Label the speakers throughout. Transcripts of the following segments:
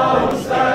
Speaker 1: Don't.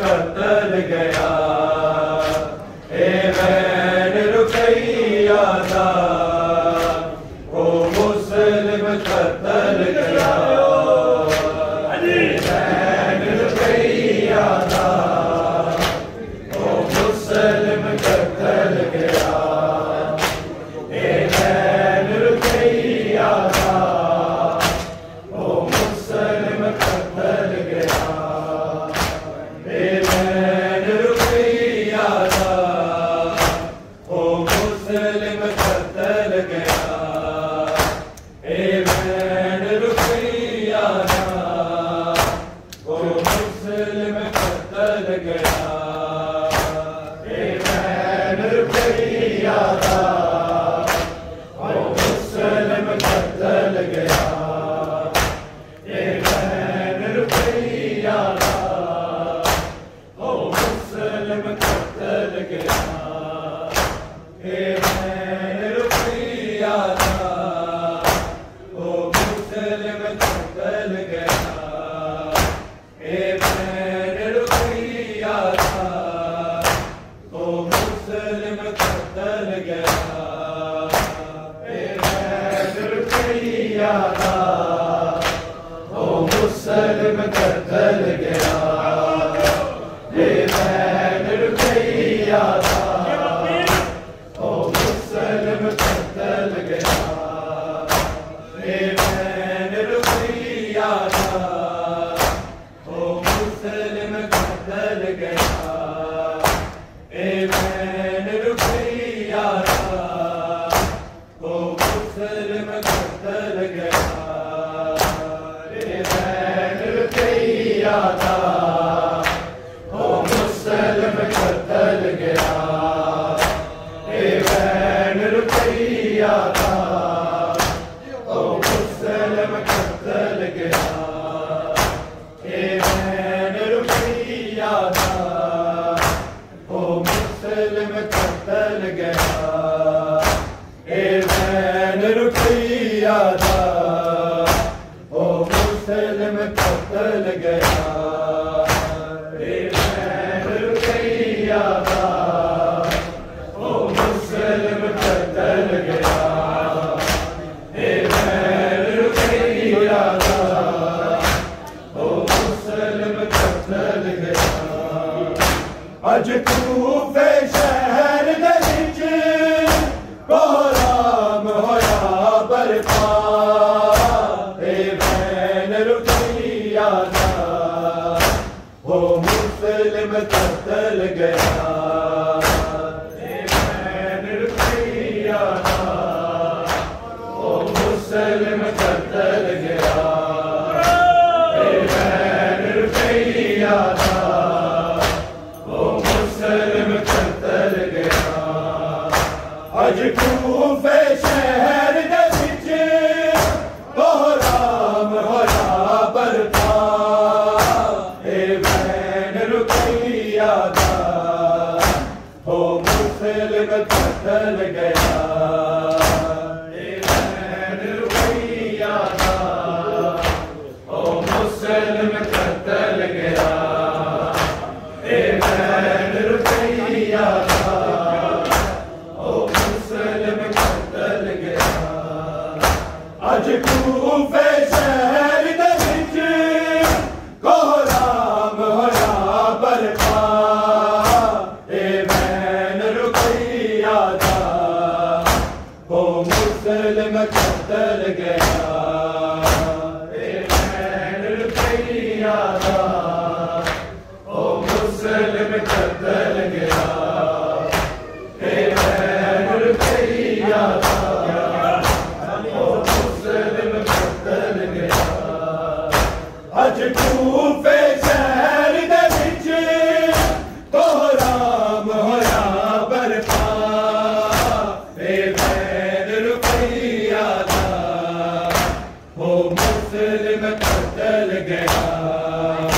Speaker 1: कतल गया Muslim, चल गया रुकी گیا आज़ाद हो मुस्लिम कतल गया। سلمك تلقى مسلم حتى گیا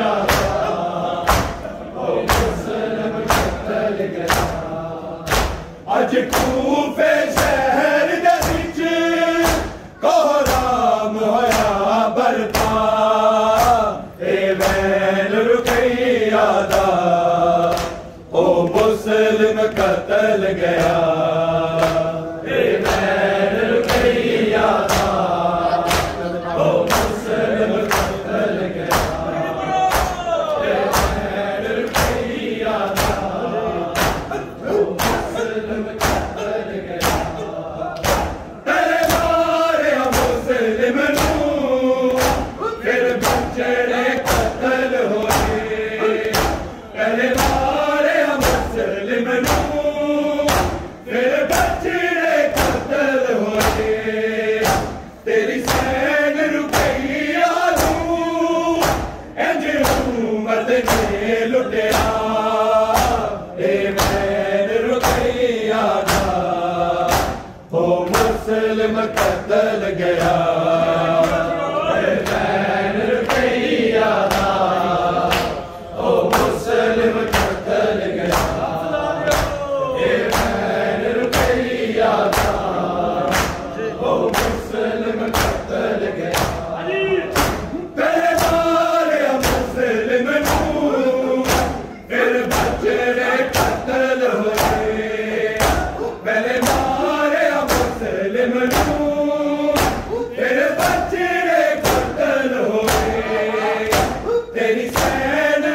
Speaker 1: God. وسلم गया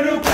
Speaker 1: रुक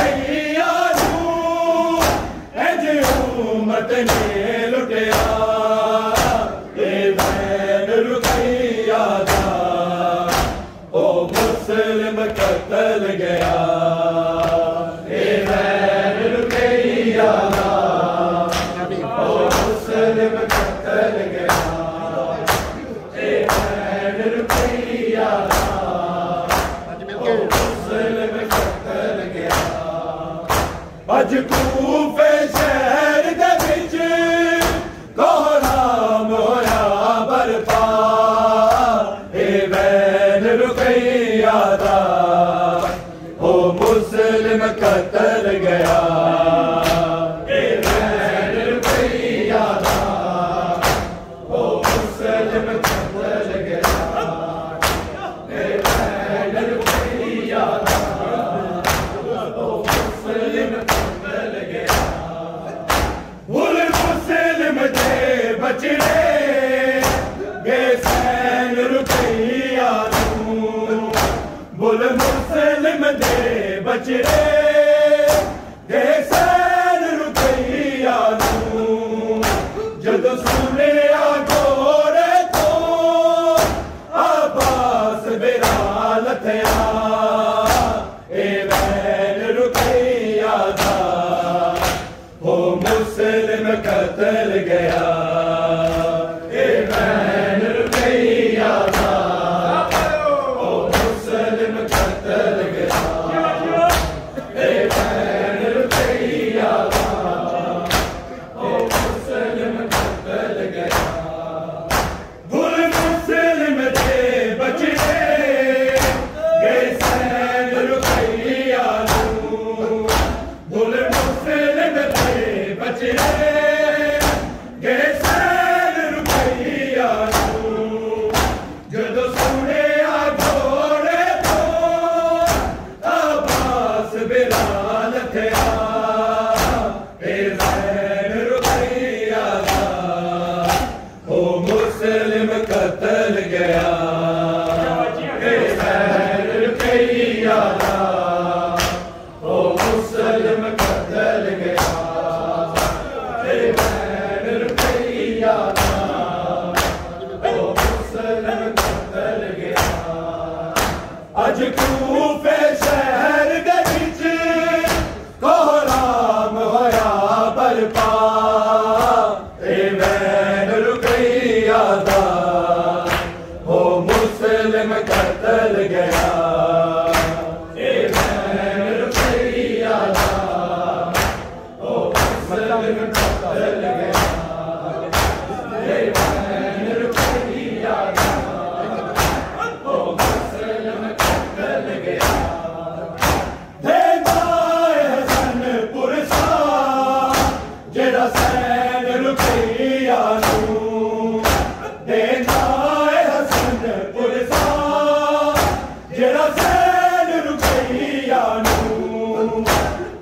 Speaker 1: میں قتل گیا۔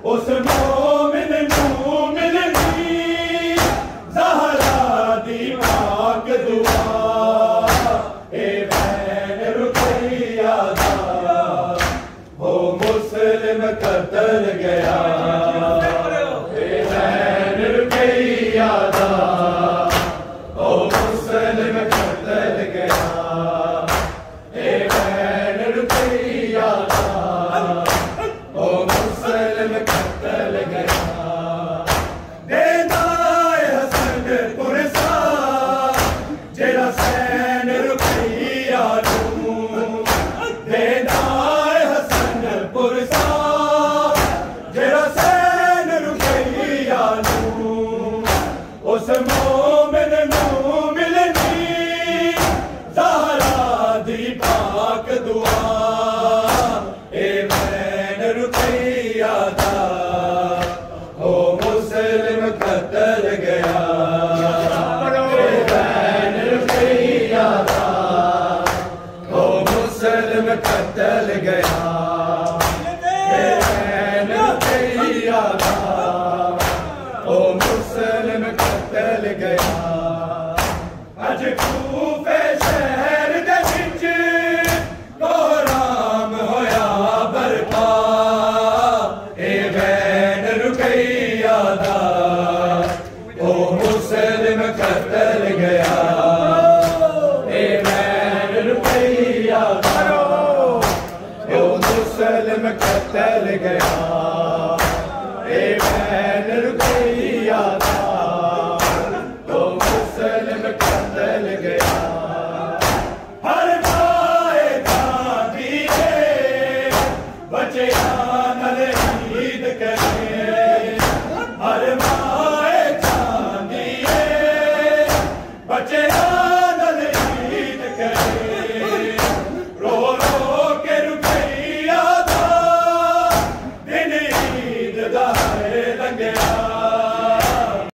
Speaker 1: Ô Senhor. Gaya a van